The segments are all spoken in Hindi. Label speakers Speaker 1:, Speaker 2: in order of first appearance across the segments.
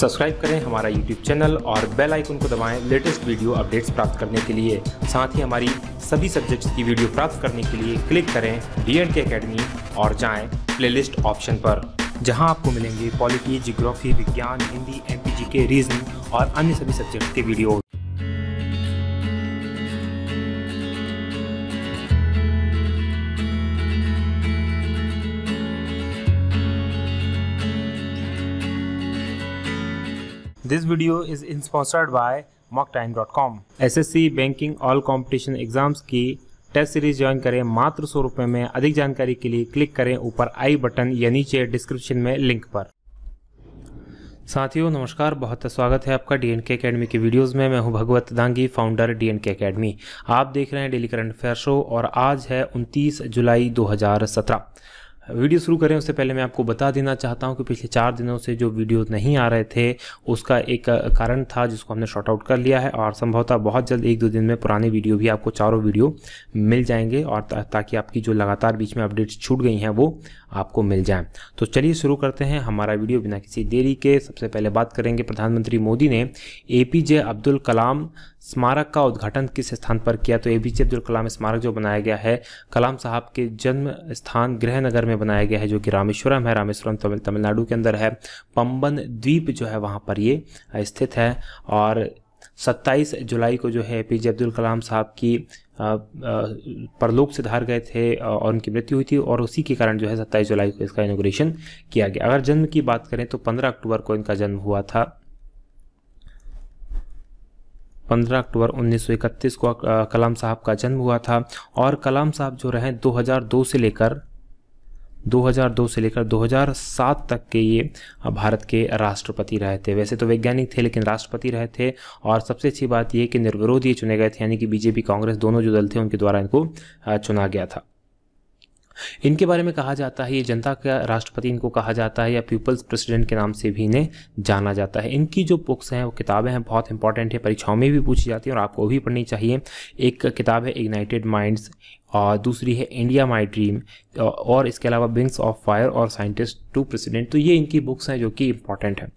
Speaker 1: सब्सक्राइब करें हमारा यूट्यूब चैनल और बेल आइकन को दबाएँ लेटेस्ट वीडियो अपडेट्स प्राप्त करने के लिए। साथ ही हमारी सभी सब्जेक्ट्स की वीडियो प्राप्त करने के लिए क्लिक करें डी एंड के अकेडमी और जाएँ प्लेलिस्ट ऑप्शन पर, जहाँ आपको मिलेंगे पॉलिटी जियोग्राफी विज्ञान हिंदी एमपीजी के रीजनिंग और अन्य सभी सब्जेक्ट्स के वीडियो। This video is sponsored by mocktime.com. SSC banking all competition exams की टेस्ट सीरीज़ ज्वाइन करें। मात्र सौ रुपए में अधिक जानकारी के लिए क्लिक करें ऊपर आई बटन, या नीचे डिस्क्रिप्शन में लिंक पर। साथियों, नमस्कार। बहुत स्वागत है आपका डी एन के अकेडमी के वीडियोज़ में। मैं हूँ Bhagwat Dangi founder D N K academy आप देख रहे हैं डेली करंट अफेयर शो और आज है 29 जुलाई 2017 वीडियो शुरू करें, उससे पहले मैं आपको बता देना चाहता हूँ कि पिछले चार दिनों से जो वीडियो नहीं आ रहे थे, उसका एक कारण था जिसको हमने शॉर्ट आउट कर लिया है और संभवतः बहुत जल्द एक दो दिन में पुराने वीडियो भी आपको चारों वीडियो मिल जाएँगे और ताकि आपकी जो लगातार बीच में अपडेट्स छूट गई हैं, वो आपको मिल जाए। तो चलिए शुरू करते हैं हमारा वीडियो बिना किसी देरी के। सबसे पहले बात करेंगे प्रधानमंत्री मोदी ने। ए पी जे अब्दुल कलाम स्मारक का उद्घाटन किस स्थान पर किया? तो ए पी जे अब्दुल कलाम स्मारक जो बनाया गया है, कलाम साहब के जन्म स्थान गृहनगर में बनाया गया है, जो कि रामेश्वरम है। रामेश्वरम तमिल, तमिलनाडु के अंदर है। पम्बन द्वीप जो है, वहाँ पर ये स्थित है। और 27 जुलाई को जो है ए पी जे अब्दुल कलाम साहब की परलोक से धार गए थे और उनकी मृत्यु हुई थी, और उसी के कारण जो है, सत्ताईस जुलाई को इसका इनोग्रेशन किया गया। अगर जन्म की बात करें तो 15 अक्टूबर को इनका जन्म हुआ था। 15 अक्टूबर 1931 को कलाम साहब का जन्म हुआ था और कलाम साहब जो रहे 2002 से लेकर 2002 से लेकर 2007 तक के ये भारत के राष्ट्रपति रहे थे। वैसे तो वैज्ञानिक थे लेकिन राष्ट्रपति रहे थे और सबसे अच्छी बात ये कि निर्विरोध ये चुने गए थे, यानी कि बीजेपी, कांग्रेस दोनों जो दल थे उनके द्वारा इनको चुना गया था। इनके बारे में कहा जाता है, ये जनता का राष्ट्रपति इनको कहा जाता है या पीपल्स प्रेसिडेंट के नाम से भी इन्हें जाना जाता है। इनकी जो बुक्स हैं, वो किताबें हैं, बहुत इंपॉर्टेंट है, परीक्षाओं में भी पूछी जाती है और आपको भी पढ़नी चाहिए। एक किताब है इग्नाइटेड माइंड्स और दूसरी है इंडिया माई ड्रीम और इसके अलावा बिंग्स ऑफ़ फायर और साइंटिस्ट टू प्रेसिडेंट तो ये इनकी बुक्स हैं जो कि इंपॉर्टेंट है।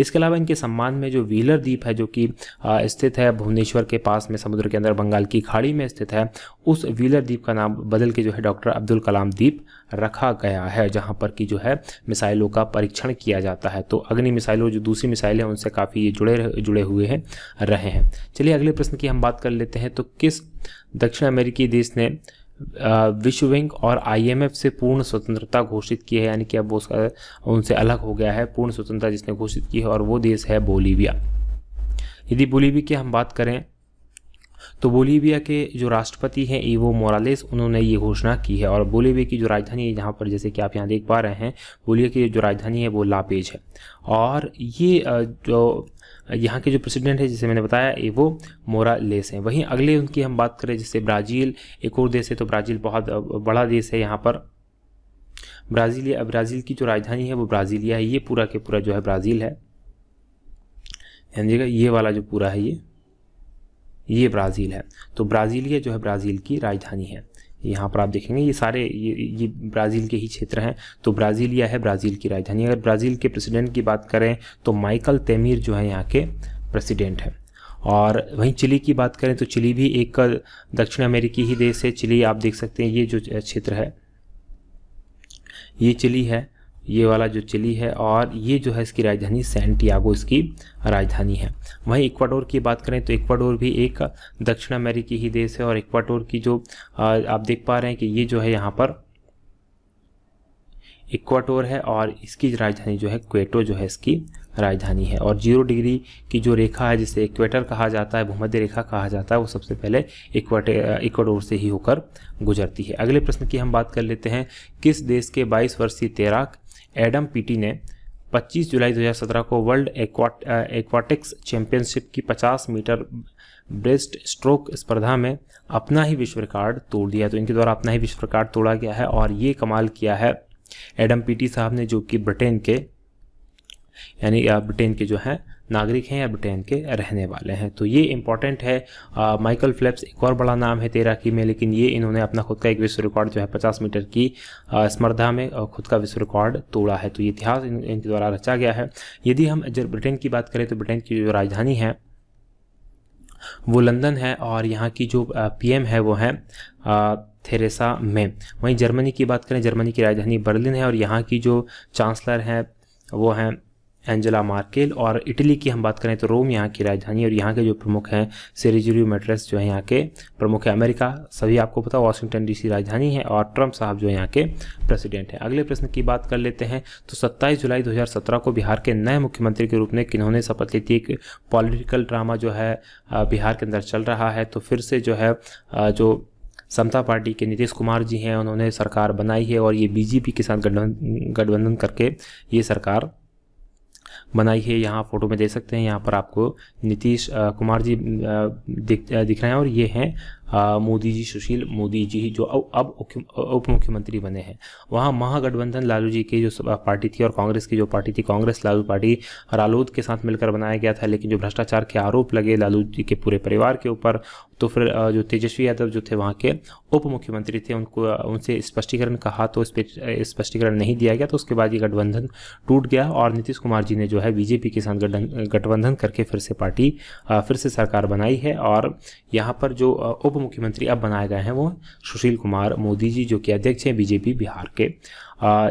Speaker 1: इसके अलावा इनके सम्मान में जो व्हीलर द्वीप है, जो कि स्थित है भुवनेश्वर के पास में, समुद्र के अंदर बंगाल की खाड़ी में स्थित है, उस व्हीलर द्वीप का नाम बदल के जो है डॉक्टर अब्दुल कलाम द्वीप रखा गया है, जहाँ पर कि जो है मिसाइलों का परीक्षण किया जाता है। तो अग्नि मिसाइलों, जो दूसरी मिसाइल है, उनसे काफ़ी ये जुड़े जुड़े हुए हैं, रहे हैं। चलिए अगले प्रश्न की हम बात कर लेते हैं। तो किस दक्षिण अमेरिकी देश ने विश्व बैंक और आईएमएफ से पूर्ण स्वतंत्रता घोषित की है, यानी कि अब वो उनसे अलग हो गया है, पूर्ण स्वतंत्रता जिसने घोषित की है, और वो देश है बोलीविया। यदि बोलीविया की हम बात करें तो बोलीविया के जो राष्ट्रपति हैं ईवो मोरालेस, उन्होंने ये घोषणा की है, और बोलीविया की जो राजधानी है यहाँ पर जैसे कि आप यहाँ देख पा रहे हैं, बोलिविया की जो राजधानी है, वो लापेज है। और ये जो यहाँ के जो प्रेसिडेंट है, जिसे मैंने बताया, ये वो मोरा लेस हैं। वहीं अगले उनकी हम बात करें, जैसे ब्राज़ील, एक और देश है तो ब्राज़ील बहुत बड़ा देश है यहाँ पर। ब्राज़ीलिया, ब्राज़ील की जो राजधानी है, वो ब्राज़ीलिया है। ये पूरा के पूरा जो है ब्राज़ील है। समझिएगा ये वाला जो पूरा है ये ये ब्राज़ील है। तो ब्राज़ीलिया जो है ब्राज़ील की राजधानी है। यहाँ पर आप देखेंगे, ये सारे, ये ये ब्राज़ील के ही क्षेत्र हैं। तो ब्राज़ीलिया है, ब्राज़ील की राजधानी। अगर ब्राज़ील के प्रेसिडेंट की बात करें तो माइकल तेमीर जो है यहाँ के प्रेसिडेंट हैं। और वहीं चिली की बात करें तो चिली भी एक दक्षिण अमेरिकी ही देश है। चिली आप देख सकते हैं, ये जो क्षेत्र है, ये चिली है। ये वाला जो चिली है और ये जो है इसकी राजधानी सैंटियागो, इसकी राजधानी है। वहीं इक्वाडोर की बात करें तो इक्वाडोर भी एक दक्षिण अमेरिकी ही देश है और इक्वाडोर की जो आप देख पा रहे हैं कि ये जो है यहाँ पर इक्वाटोर है और इसकी राजधानी जो है क्वेटो जो है इसकी राजधानी है। और ज़ीरो डिग्री की जो रेखा है, जिसे इक्वेटर कहा जाता है, भूमध्य रेखा कहा जाता है, वो सबसे पहले इक्वाटे इक्वाडोर से ही होकर गुजरती है। अगले प्रश्न की हम बात कर लेते हैं, किस देश के 22 वर्षीय तैराक एडम पीटी ने 25 जुलाई 2017 को वर्ल्ड एक्वाटिक्स चैंपियनशिप की 50 मीटर ब्रेस्ट स्ट्रोक स्पर्धा में अपना ही विश्व रिकॉर्ड तोड़ दिया तो इनके द्वारा अपना ही विश्व रिकॉर्ड तोड़ा गया है और ये कमाल किया है एडम पीटी साहब ने, जो कि ब्रिटेन के, यानी ब्रिटेन के जो हैं नागरिक हैं या ब्रिटेन के रहने वाले हैं। तो ये इंपॉर्टेंट है। माइकल फ्लेप्स एक और बड़ा नाम है तैराकी में लेकिन ये इन्होंने अपना खुद का एक विश्व रिकॉर्ड जो है 50 मीटर की स्पर्धा में खुद का विश्व रिकॉर्ड तोड़ा है। तो ये इतिहास इन, इनके द्वारा रचा गया है। यदि हम जब ब्रिटेन की बात करें तो ब्रिटेन की जो राजधानी है वो लंदन है और यहाँ की जो पीएम है वो है थेरेसा मे। वहीं जर्मनी की बात करें जर्मनी की राजधानी बर्लिन है और यहाँ की जो चांसलर हैं वो हैं एंजेला मार्केल और इटली की हम बात करें तो रोम यहाँ की राजधानी और यहाँ के जो प्रमुख हैं सेरिजुरी मेट्रेस जो है यहाँ के प्रमुख है। अमेरिका सभी आपको पता, वाशिंगटन डीसी राजधानी है और ट्रंप साहब जो है यहाँ के प्रेसिडेंट हैं। अगले प्रश्न की बात कर लेते हैं तो सत्ताईस जुलाई दो हज़ार सत्रह को बिहार के नए मुख्यमंत्री के रूप में किन्होंने शपथ ली थी? एक पॉलिटिकल ड्रामा जो है बिहार के अंदर चल रहा है तो फिर से जो है जो समता पार्टी के नीतीश कुमार जी हैं, उन्होंने सरकार बनाई है और ये बीजेपी के साथ गठबंधन करके ये सरकार बनाई है, यहाँ फ़ोटो में देख सकते हैं, यहाँ पर आपको नीतीश कुमार जी दिख दिख रहे हैं और ये हैं मोदी जी, सुशील मोदी जी जो अब उप मुख्यमंत्री बने हैं। वहाँ महागठबंधन लालू जी की जो पार्टी थी और कांग्रेस की जो पार्टी थी, कांग्रेस लालू पार्टी रालोद के साथ मिलकर बनाया गया था, लेकिन जो भ्रष्टाचार के आरोप लगे लालू जी के पूरे परिवार के ऊपर तो फिर जो तेजस्वी यादव जो थे वहाँ के उप मुख्यमंत्री थे, उनको, उनसे स्पष्टीकरण कहा तो स्पष्टीकरण नहीं दिया गया तो उसके बाद ये गठबंधन टूट गया और नीतीश कुमार जी ने जो है बीजेपी के साथ गठबंधन करके फिर से पार्टी फिर से सरकार बनाई है और यहाँ पर जो उप मुख्यमंत्री अब बनाए गए हैं वो सुशील कुमार मोदी जी, जो कि अध्यक्ष हैं बीजेपी, बिहार के।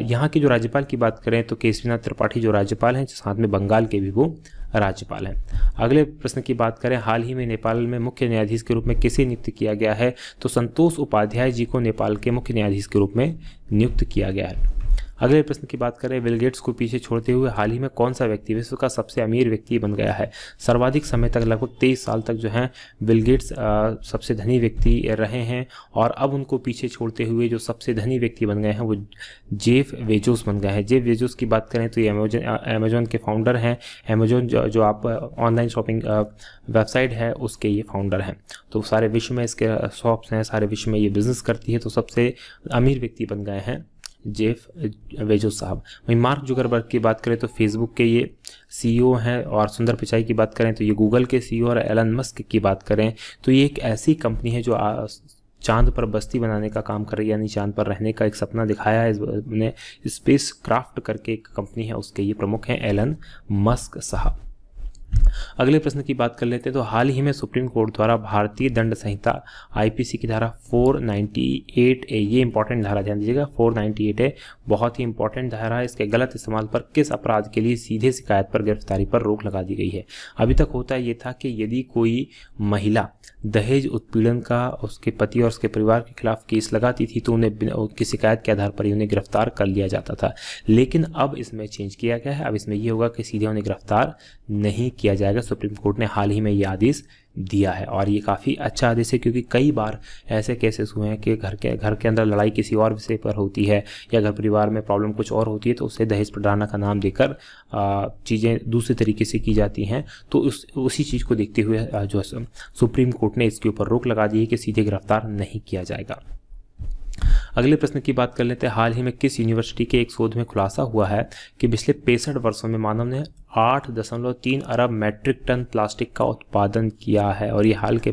Speaker 1: यहाँ के जो राज्यपाल की बात करें तो केसरीनाथ त्रिपाठी जो राज्यपाल हैं, साथ में बंगाल के भी वो राज्यपाल हैं। अगले प्रश्न की बात करें, हाल ही में नेपाल में मुख्य न्यायाधीश के रूप में किसे नियुक्त किया गया है? तो संतोष उपाध्याय जी को नेपाल के मुख्य न्यायाधीश के रूप में नियुक्त किया गया है। अगले प्रश्न की बात करें विलगेट्स को पीछे छोड़ते हुए हाल ही में कौन सा व्यक्ति विश्व का सबसे अमीर व्यक्ति बन गया है? सर्वाधिक समय तक लगभग तेईस साल तक जो है बिलगेट्स सबसे धनी व्यक्ति रहे हैं और अब उनको पीछे छोड़ते हुए जो सबसे धनी व्यक्ति बन गए हैं वो जेफ वेजोस बन गए हैं। जेफ वेजोस की बात करें तो ये अमेजोन अमेजोन के फाउंडर हैं। अमेजोन जो, जो आप ऑनलाइन शॉपिंग वेबसाइट है उसके ये फाउंडर हैं। तो सारे विश्व में इसके शॉप्स हैं सारे विश्व में ये बिज़नेस करती है तो सबसे अमीर व्यक्ति बन गए हैं। जेफ वेजो साहब। वहीं मार्क जुगरबर्ग की बात करें तो फेसबुक के ये सीईओ हैं और सुंदर पिचाई की बात करें तो ये गूगल के सीईओ और एलन मस्क की बात करें तो ये एक ऐसी कंपनी है जो चाँद पर बस्ती बनाने का काम कर रही है, यानी चाँद पर रहने का एक सपना दिखाया है। ने स्पेस क्राफ्ट करके एक कंपनी है, उसके ये प्रमुख हैं एलन मस्क साहब। अगले प्रश्न की बात कर लेते हैं। तो हाल ही में सुप्रीम कोर्ट द्वारा भारतीय दंड संहिता आईपीसी की धारा 498 ए, ये इंपॉर्टेंट धारा, ध्यान दीजिएगा 498 ए, बहुत ही इंपॉर्टेंट धारा है। इसके गलत इस्तेमाल पर किस अपराध के लिए सीधे शिकायत पर गिरफ्तारी पर रोक लगा दी गई है? अभी तक होता ये था कि यदि कोई महिला दहेज उत्पीड़न का उसके पति और उसके परिवार के खिलाफ केस लगाती थी तो उन्हें उनकी शिकायत के आधार पर ही उन्हें गिरफ़्तार कर लिया जाता था। लेकिन अब इसमें चेंज किया गया है। अब इसमें यह होगा कि सीधे उन्हें गिरफ़्तार नहीं किया जाएगा, सुप्रीम कोर्ट ने हाल ही में ये आदेश दिया है। और ये काफ़ी अच्छा आदेश है, क्योंकि कई बार ऐसे केसेस हुए हैं कि घर के घर के अंदर लड़ाई किसी और विषय पर होती है, या घर परिवार में प्रॉब्लम कुछ और होती है तो उसे दहेज प्रडाना का नाम देकर चीज़ें दूसरे तरीके से की जाती हैं। तो उस, उसी चीज़ को देखते हुए जो सुप्रीम कोर्ट ने इसके ऊपर रोक लगा दी है कि सीधे गिरफ़्तार नहीं किया जाएगा। अगले प्रश्न की बात कर लेते हैं। हाल ही में किस यूनिवर्सिटी के एक शोध में खुलासा हुआ है कि पिछले पैंसठ वर्षों में मानव ने आठ दशमलव तीन अरब मैट्रिक टन प्लास्टिक का उत्पादन किया है और ये हाल के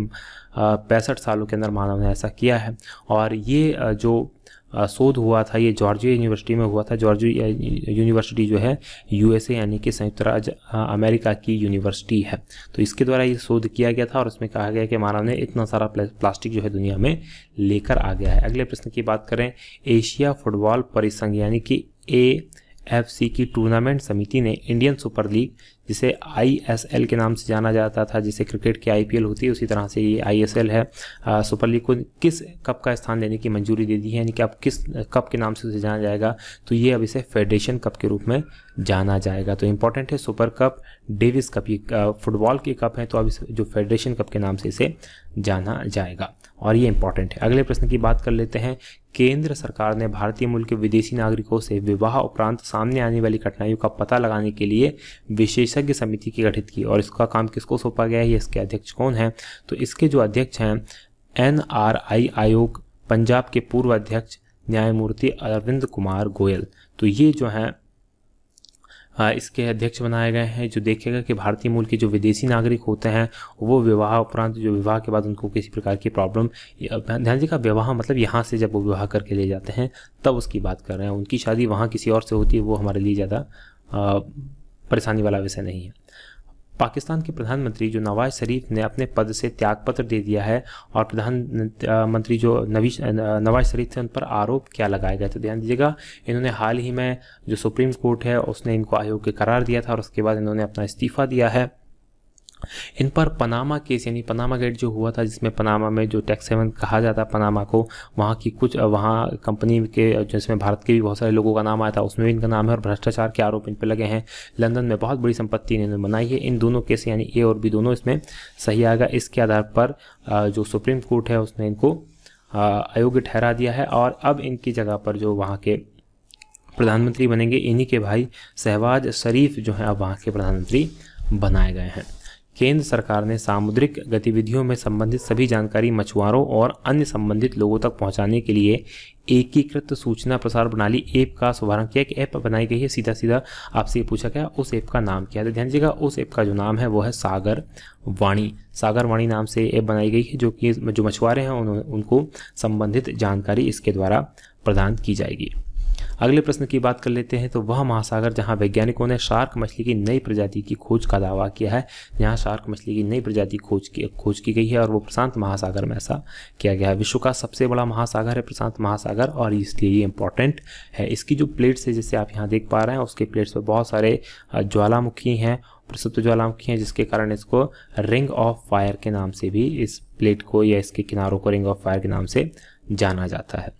Speaker 1: पैंसठ सालों के अंदर मानव ने ऐसा किया है। और ये जो शोध हुआ था, ये जॉर्जिया यूनिवर्सिटी में हुआ था। जॉर्जिया यूनिवर्सिटी जो है, यूएसए यानी कि संयुक्त राज्य अमेरिका की यूनिवर्सिटी है। तो इसके द्वारा ये शोध किया गया था और उसमें कहा गया कि मानव ने इतना सारा प्लास्टिक जो है दुनिया में लेकर आ गया है। अगले प्रश्न की बात करें, एशिया फुटबॉल परिसंघ यानी कि ए एफ़ की टूर्नामेंट समिति ने इंडियन सुपर लीग जिसे आईएसएल के नाम से जाना जाता था, जिसे क्रिकेट की आईपीएल होती है, उसी तरह से ये आईएसएल है। सुपर लीग को किस कप का स्थान देने की मंजूरी दे दी है, यानी कि अब किस कप के नाम से उसे जाना जाएगा तो ये अब इसे फेडरेशन कप के रूप में जाना जाएगा। तो इंपॉर्टेंट है सुपर कप डेविस कप, ये फुटबॉल के कप है तो अब इस, जो फेडरेशन कप के नाम से इसे जाना जाएगा। और ये इंपॉर्टेंट है। अगले प्रश्न की बात कर लेते हैं। केंद्र सरकार ने भारतीय मूल के विदेशी नागरिकों से विवाह उपरांत सामने आने वाली कठिनाइयों का पता लगाने के लिए विशेषज्ञ समिति की गठित की और इसका काम किसको सौंपा गया है? इसके अध्यक्ष कौन है? तो इसके जो अध्यक्ष हैं, एनआरआई आयोग, पंजाब के पूर्व अध्यक्ष न्यायमूर्ति अरविंद कुमार गोयल। तो ये जो हैं इसके अध्यक्ष बनाए गए हैं, जो देखेगा कि भारतीय मूल के जो विदेशी नागरिक होते हैं, वो विवाह उपरांत, जो विवाह के बाद उनको किसी प्रकार की प्रॉब्लम ध्यान जी का विवाह मतलब यहाँ से जब वो विवाह करके ले जाते हैं, तब उसकी बात कर रहे हैं। उनकी शादी वहाँ किसी और से होती है, वो हमारे लिए ज़्यादा परेशानी वाला विषय नहीं है। पाकिस्तान के प्रधानमंत्री जो नवाज़ शरीफ ने अपने पद से त्यागपत्र दे दिया है और प्रधानमंत्री जो नवी नवाज़ शरीफ थे, उन पर आरोप क्या लगाए गए तो ध्यान दीजिएगा, इन्होंने हाल ही में जो सुप्रीम कोर्ट है, उसने इनको आयोग के करार दिया था और उसके बाद इन्होंने अपना इस्तीफा दिया है। इन पर पनामा केस, यानी पनामा गेट जो हुआ था, जिसमें पनामा में जो टैक्स सेवन कहा जाता है पनामा को, वहाँ की कुछ, वहाँ कंपनी के, जिसमें भारत के भी बहुत सारे लोगों का नाम आया था, उसमें भी इनका नाम है और भ्रष्टाचार के आरोप इन पर लगे हैं। लंदन में बहुत बड़ी संपत्ति इन्होंने बनाई है। इन दोनों केस, यानी ए और बी, दोनों इसमें सही आएगा। इसके आधार पर जो सुप्रीम कोर्ट है, उसने इनको अयोग्य ठहरा दिया है और अब इनकी जगह पर जो वहाँ के प्रधानमंत्री बनेंगे, इन्हीं के भाई शहबाज शरीफ जो हैं, अब वहाँ के प्रधानमंत्री बनाए गए हैं। केंद्र सरकार ने सामुद्रिक गतिविधियों में संबंधित सभी जानकारी मछुआरों और अन्य संबंधित लोगों तक पहुँचाने के लिए एकीकृत सूचना प्रसार प्रणाली ऐप का शुभारंभ किया। एक ऐप बनाई गई है सीधा सीधा आपसे पूछा गया उस ऐप का नाम क्या है? तो ध्यान दीजिएगा उस ऐप का जो नाम है वो है सागर वाणी। सागर वाणी नाम से ऐप बनाई गई है जो कि जो मछुआरे हैं उन, उनको संबंधित जानकारी इसके द्वारा प्रदान की जाएगी। अगले प्रश्न की बात कर लेते हैं तो वह महासागर जहाँ वैज्ञानिकों ने शार्क मछली की नई प्रजाति की खोज का दावा किया है, जहाँ शार्क मछली की नई प्रजाति खोज की खोज की गई है और वो प्रशांत महासागर में ऐसा किया गया है। विश्व का सबसे बड़ा महासागर है प्रशांत महासागर और इसलिए ये इंपॉर्टेंट है। इसकी जो प्लेट्स है, जैसे आप यहाँ देख पा रहे हैं, उसके प्लेट्स पर बहुत सारे ज्वालामुखी हैं प्रसिद्ध ज्वालामुखी हैं, जिसके कारण इसको रिंग ऑफ़ फायर के नाम से भी इस प्लेट को या इसके किनारों को रिंग ऑफ़ फायर के नाम से जाना जाता है।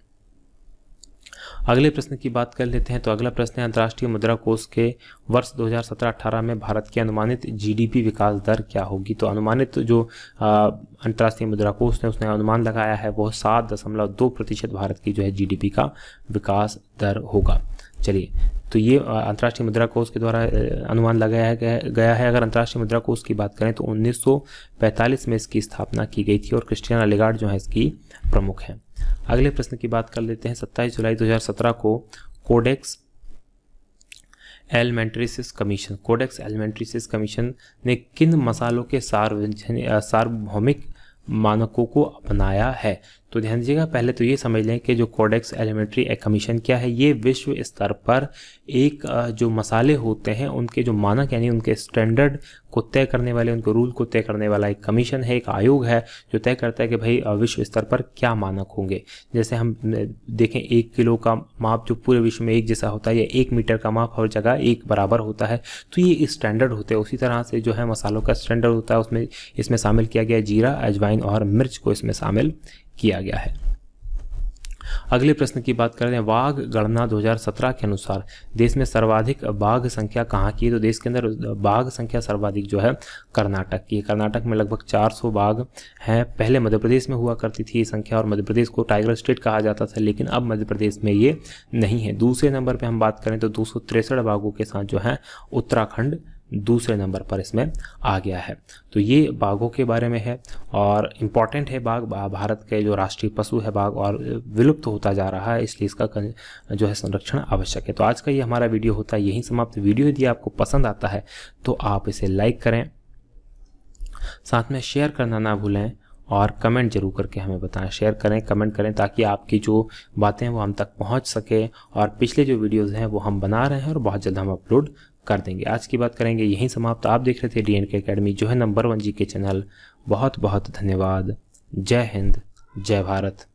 Speaker 1: अगले प्रश्न की बात कर लेते हैं। तो अगला प्रश्न है, अंतर्राष्ट्रीय मुद्रा कोष के वर्ष 2017-18 में भारत की अनुमानित जीडीपी विकास दर क्या होगी? तो अनुमानित जो अंतर्राष्ट्रीय मुद्रा कोष ने उसने अनुमान लगाया है वो सात दशमलव दो प्रतिशत भारत की जो है जीडीपी का विकास दर होगा। चलिए तो ये अंतर्राष्ट्रीय मुद्रा कोष के द्वारा अनुमान लगाया गया है। अगर अंतर्राष्ट्रीय मुद्रा कोष की बात करें तो 1945 में इसकी स्थापना की गई थी और क्रिस्टियन अलीगार्ड जो है, इसकी प्रमुख है। अगले प्रश्न की बात कर लेते हैं 27 जुलाई 2017 को Codex Alimentarius commission. Codex Alimentarius commission ने किन मसालों के सार्वजनिक सार्वभौमिक मानकों को अपनाया है? तो ध्यान दीजिएगा, पहले तो ये समझ लें कि जो कोडेक्स एलिमेंट्री कमीशन क्या है, ये विश्व स्तर पर एक जो मसाले होते हैं, उनके जो मानक यानी उनके स्टैंडर्ड को तय करने वाले, उनके रूल को तय करने वाला एक कमीशन है, एक आयोग है, जो तय करता है कि भाई विश्व स्तर पर क्या मानक होंगे। जैसे हम देखें एक किलो का माप जो पूरे विश्व में एक जैसा होता है, या एक मीटर का माप हर जगह एक बराबर होता है तो ये स्टैंडर्ड होते हैं। उसी तरह से जो है मसालों का स्टैंडर्ड होता है, उसमें, इसमें शामिल किया गया जीरा, अजवाइन और मिर्च को इसमें शामिल किया गया है। अगले प्रश्न की बात करें बाघ गणना 2017 के अनुसार देश में सर्वाधिक बाघ संख्या कहाँ की है? तो देश के अंदर बाघ संख्या सर्वाधिक जो है, कर्नाटक की कर्नाटक में लगभग 400 बाघ हैं। पहले मध्य प्रदेश में हुआ करती थी ये संख्या और मध्य प्रदेश को टाइगर स्टेट कहा जाता था, लेकिन अब मध्य प्रदेश में ये नहीं है। दूसरे नंबर पर हम बात करें तो दो बाघों के साथ जो है, उत्तराखंड दूसरे नंबर पर इसमें आ गया है। तो ये बाघों के बारे में है और इंपॉर्टेंट है बाघ। भारत के जो राष्ट्रीय पशु है बाघ और विलुप्त होता जा रहा है, इसलिए इसका जो है संरक्षण आवश्यक है। तो आज का ये हमारा वीडियो होता है, यही समाप्त। वीडियो यदि आपको पसंद आता है तो आप इसे लाइक करें, साथ में शेयर करना ना भूलें और कमेंट ज़रूर करके हमें बताएँ। शेयर करें कमेंट करें, ताकि आपकी जो बातें हैं वो हम तक पहुँच सके और पिछले जो वीडियोज़ हैं वो हम बना रहे हैं और बहुत जल्द हम अपलोड कर देंगे। आज की बात करेंगे, यहीं समाप्त। आप देख रहे थे डी एन के अकेडमी जो है नंबर वन जी के चैनल। बहुत बहुत धन्यवाद। जय हिंद, जय भारत।